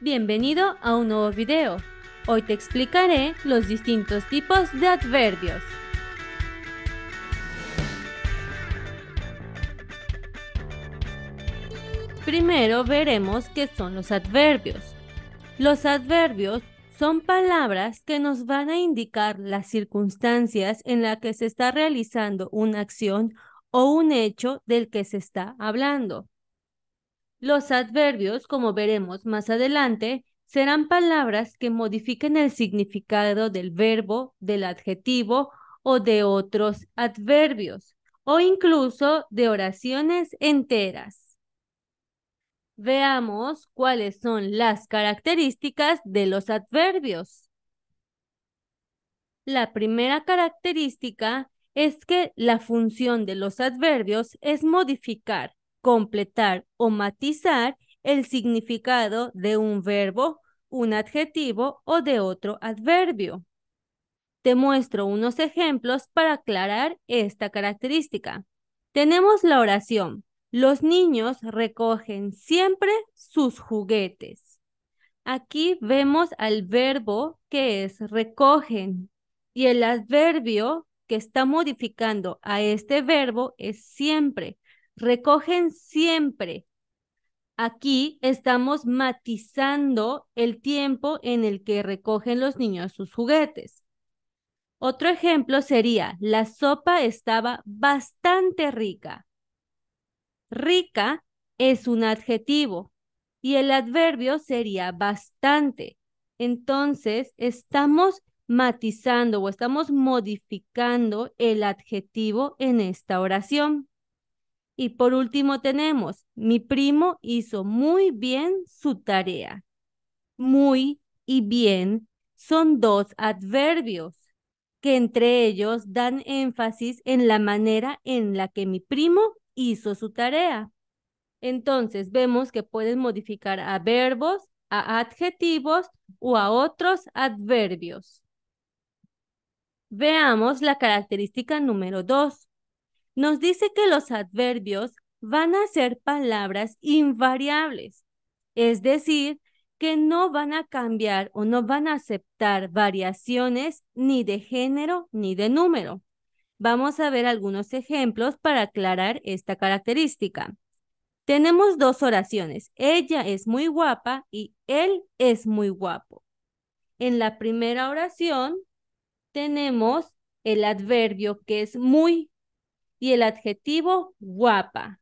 Bienvenido a un nuevo video. Hoy te explicaré los distintos tipos de adverbios. Primero veremos qué son los adverbios. Los adverbios son palabras que nos van a indicar las circunstancias en las que se está realizando una acción o un hecho del que se está hablando. Los adverbios, como veremos más adelante, serán palabras que modifiquen el significado del verbo, del adjetivo o de otros adverbios, o incluso de oraciones enteras. Veamos cuáles son las características de los adverbios. La primera característica es que la función de los adverbios es modificar completar o matizar el significado de un verbo, un adjetivo o de otro adverbio. Te muestro unos ejemplos para aclarar esta característica. Tenemos la oración. Los niños recogen siempre sus juguetes. Aquí vemos al verbo que es recogen y el adverbio que está modificando a este verbo es siempre recogen siempre. Aquí estamos matizando el tiempo en el que recogen los niños sus juguetes. Otro ejemplo sería, la sopa estaba bastante rica. Rica es un adjetivo y el adverbio sería bastante. Entonces, estamos matizando o estamos modificando el adjetivo en esta oración. Y por último tenemos, mi primo hizo muy bien su tarea. Muy y bien son dos adverbios que entre ellos dan énfasis en la manera en la que mi primo hizo su tarea. Entonces vemos que pueden modificar a verbos, a adjetivos o a otros adverbios. Veamos la característica número dos nos dice que los adverbios van a ser palabras invariables, es decir, que no van a cambiar o no van a aceptar variaciones ni de género ni de número. Vamos a ver algunos ejemplos para aclarar esta característica. Tenemos dos oraciones. Ella es muy guapa y él es muy guapo. En la primera oración tenemos el adverbio que es muy y el adjetivo guapa.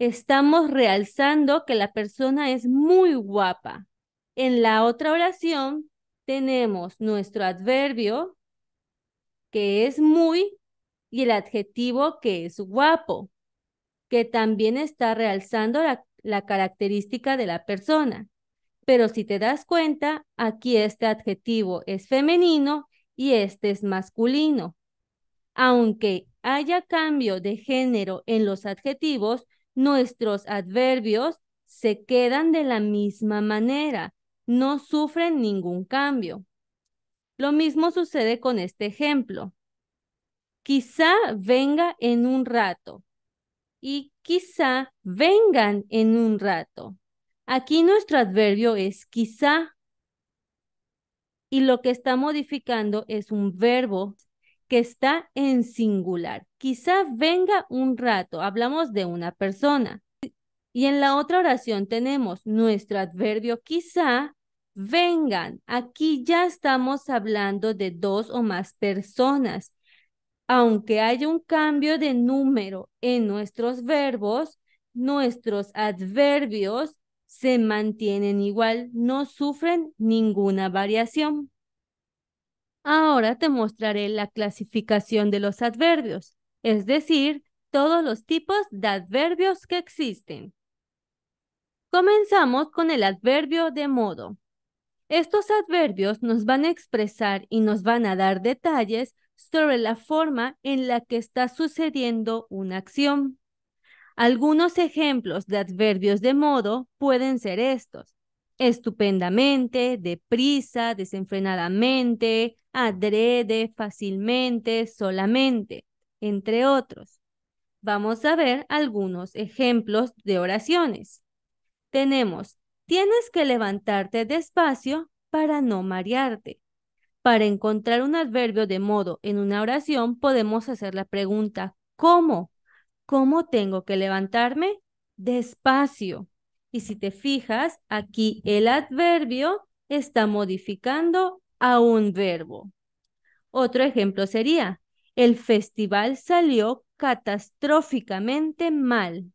Estamos realzando que la persona es muy guapa. En la otra oración tenemos nuestro adverbio que es muy y el adjetivo que es guapo, que también está realzando la, la característica de la persona. Pero si te das cuenta, aquí este adjetivo es femenino y este es masculino. Aunque haya cambio de género en los adjetivos, nuestros adverbios se quedan de la misma manera, no sufren ningún cambio. Lo mismo sucede con este ejemplo. Quizá venga en un rato y quizá vengan en un rato. Aquí nuestro adverbio es quizá y lo que está modificando es un verbo que está en singular. Quizá venga un rato, hablamos de una persona. Y en la otra oración tenemos nuestro adverbio quizá vengan. Aquí ya estamos hablando de dos o más personas. Aunque haya un cambio de número en nuestros verbos, nuestros adverbios se mantienen igual, no sufren ninguna variación. Ahora te mostraré la clasificación de los adverbios, es decir, todos los tipos de adverbios que existen. Comenzamos con el adverbio de modo. Estos adverbios nos van a expresar y nos van a dar detalles sobre la forma en la que está sucediendo una acción. Algunos ejemplos de adverbios de modo pueden ser estos estupendamente, deprisa, desenfrenadamente, adrede, fácilmente, solamente, entre otros. Vamos a ver algunos ejemplos de oraciones. Tenemos, Tienes que levantarte despacio para no marearte. Para encontrar un adverbio de modo en una oración, podemos hacer la pregunta, ¿cómo? ¿Cómo tengo que levantarme? Despacio. Y si te fijas, aquí el adverbio está modificando a un verbo. Otro ejemplo sería, el festival salió catastróficamente mal.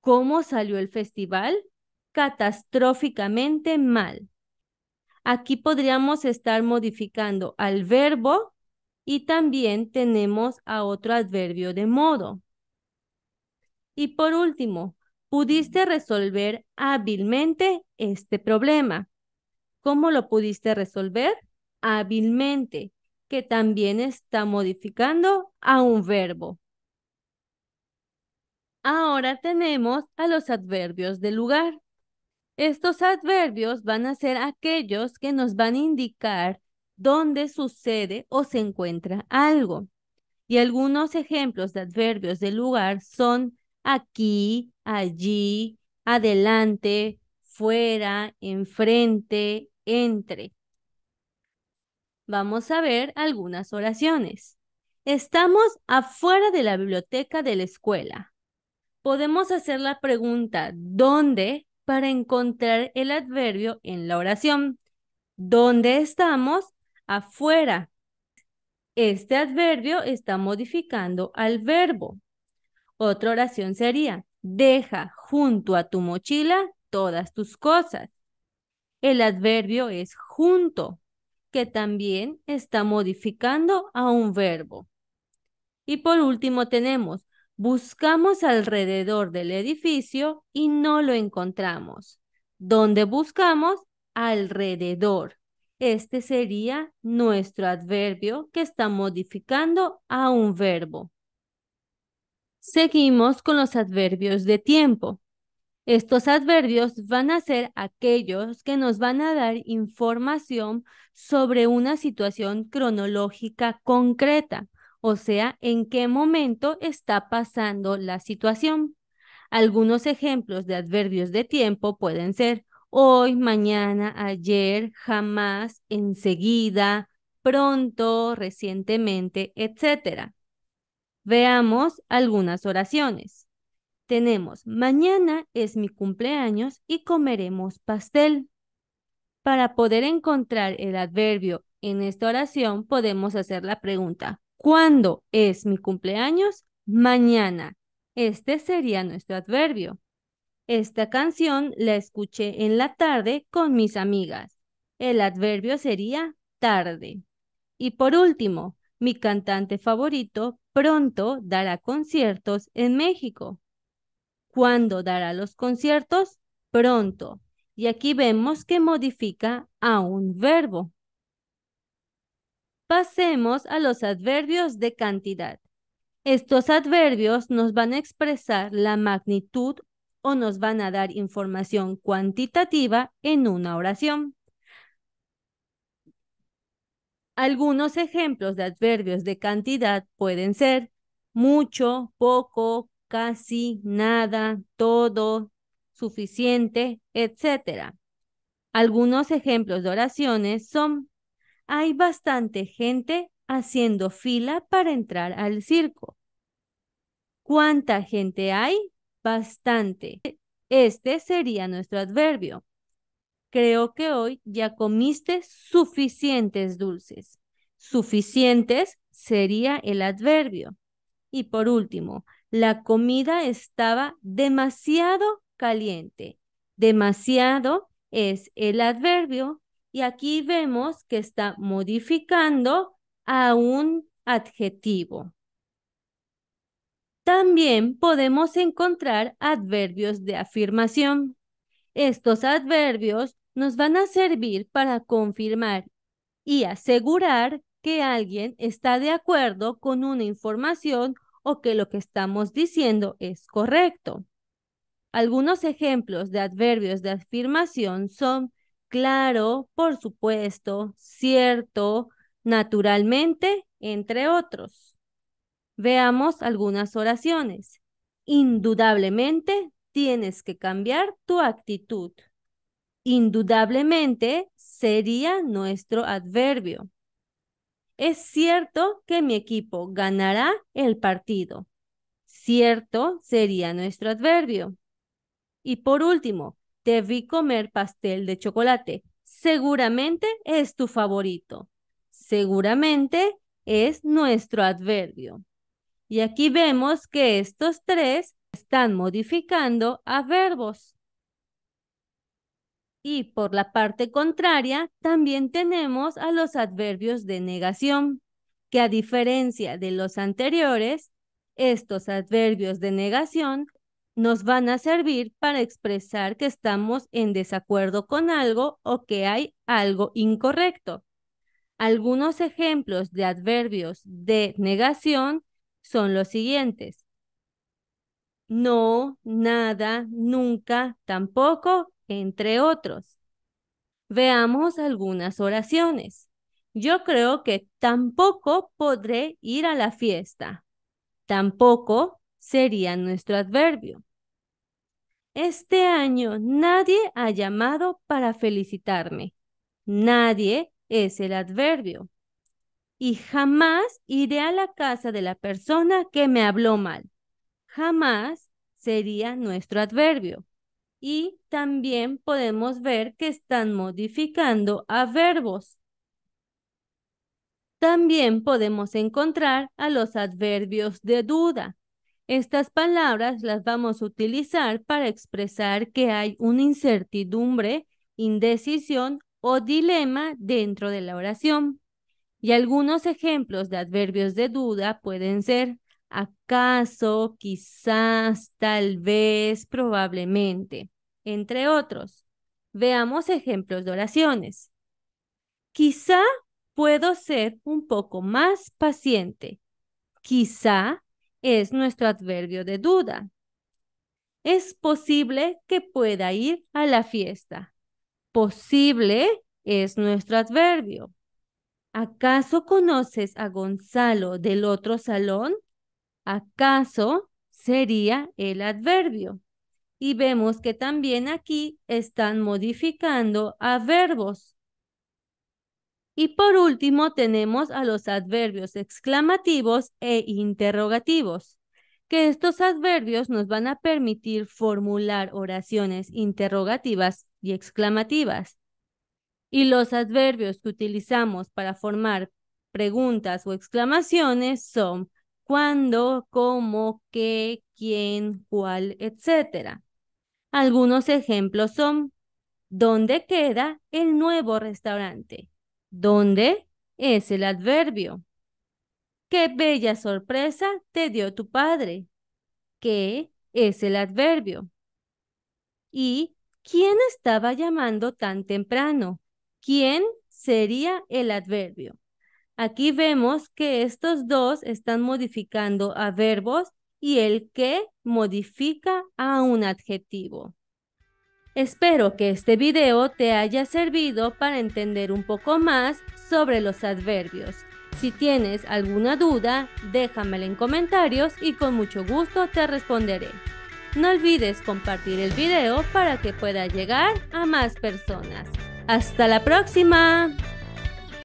¿Cómo salió el festival? Catastróficamente mal. Aquí podríamos estar modificando al verbo y también tenemos a otro adverbio de modo. Y por último, pudiste resolver hábilmente este problema. ¿Cómo lo pudiste resolver? Hábilmente, que también está modificando a un verbo. Ahora tenemos a los adverbios de lugar. Estos adverbios van a ser aquellos que nos van a indicar dónde sucede o se encuentra algo. Y algunos ejemplos de adverbios de lugar son aquí, allí, adelante, fuera, enfrente, entre. Vamos a ver algunas oraciones. Estamos afuera de la biblioteca de la escuela. Podemos hacer la pregunta ¿dónde? para encontrar el adverbio en la oración. ¿Dónde estamos? Afuera. Este adverbio está modificando al verbo. Otra oración sería, deja junto a tu mochila todas tus cosas. El adverbio es junto, que también está modificando a un verbo. Y por último tenemos, buscamos alrededor del edificio y no lo encontramos. ¿Dónde buscamos? Alrededor. Este sería nuestro adverbio que está modificando a un verbo. Seguimos con los adverbios de tiempo. Estos adverbios van a ser aquellos que nos van a dar información sobre una situación cronológica concreta, o sea, en qué momento está pasando la situación. Algunos ejemplos de adverbios de tiempo pueden ser hoy, mañana, ayer, jamás, enseguida, pronto, recientemente, etc. Veamos algunas oraciones. Tenemos, mañana es mi cumpleaños y comeremos pastel. Para poder encontrar el adverbio en esta oración, podemos hacer la pregunta, ¿cuándo es mi cumpleaños? Mañana. Este sería nuestro adverbio. Esta canción la escuché en la tarde con mis amigas. El adverbio sería tarde. Y por último, mi cantante favorito pronto dará conciertos en México. ¿Cuándo dará los conciertos? Pronto. Y aquí vemos que modifica a un verbo. Pasemos a los adverbios de cantidad. Estos adverbios nos van a expresar la magnitud o nos van a dar información cuantitativa en una oración. Algunos ejemplos de adverbios de cantidad pueden ser mucho, poco, casi, nada, todo, suficiente, etc. Algunos ejemplos de oraciones son, hay bastante gente haciendo fila para entrar al circo. ¿Cuánta gente hay? Bastante. Este sería nuestro adverbio. Creo que hoy ya comiste suficientes dulces. Suficientes sería el adverbio. Y por último, la comida estaba demasiado caliente. Demasiado es el adverbio y aquí vemos que está modificando a un adjetivo. También podemos encontrar adverbios de afirmación. Estos adverbios nos van a servir para confirmar y asegurar que alguien está de acuerdo con una información o que lo que estamos diciendo es correcto. Algunos ejemplos de adverbios de afirmación son claro, por supuesto, cierto, naturalmente, entre otros. Veamos algunas oraciones. Indudablemente, tienes que cambiar tu actitud. Indudablemente sería nuestro adverbio. Es cierto que mi equipo ganará el partido. Cierto sería nuestro adverbio. Y por último, te vi comer pastel de chocolate. Seguramente es tu favorito. Seguramente es nuestro adverbio. Y aquí vemos que estos tres están modificando a verbos. Y por la parte contraria, también tenemos a los adverbios de negación, que a diferencia de los anteriores, estos adverbios de negación nos van a servir para expresar que estamos en desacuerdo con algo o que hay algo incorrecto. Algunos ejemplos de adverbios de negación son los siguientes. No, nada, nunca, tampoco, entre otros. Veamos algunas oraciones. Yo creo que tampoco podré ir a la fiesta. Tampoco sería nuestro adverbio. Este año nadie ha llamado para felicitarme. Nadie es el adverbio. Y jamás iré a la casa de la persona que me habló mal. Jamás sería nuestro adverbio. Y también podemos ver que están modificando a verbos. También podemos encontrar a los adverbios de duda. Estas palabras las vamos a utilizar para expresar que hay una incertidumbre, indecisión o dilema dentro de la oración. Y algunos ejemplos de adverbios de duda pueden ser acaso, quizás, tal vez, probablemente, entre otros. Veamos ejemplos de oraciones. Quizá puedo ser un poco más paciente. Quizá es nuestro adverbio de duda. Es posible que pueda ir a la fiesta. Posible es nuestro adverbio. ¿Acaso conoces a Gonzalo del otro salón? ¿Acaso sería el adverbio? Y vemos que también aquí están modificando a verbos. Y por último tenemos a los adverbios exclamativos e interrogativos, que estos adverbios nos van a permitir formular oraciones interrogativas y exclamativas. Y los adverbios que utilizamos para formar preguntas o exclamaciones son cuándo, cómo, qué, quién, cuál, etc. Algunos ejemplos son ¿Dónde queda el nuevo restaurante? ¿Dónde es el adverbio? Qué bella sorpresa te dio tu padre. ¿Qué es el adverbio? ¿Y quién estaba llamando tan temprano? ¿Quién sería el adverbio? Aquí vemos que estos dos están modificando a verbos y el que modifica a un adjetivo. Espero que este video te haya servido para entender un poco más sobre los adverbios. Si tienes alguna duda, déjamela en comentarios y con mucho gusto te responderé. No olvides compartir el video para que pueda llegar a más personas. ¡Hasta la próxima!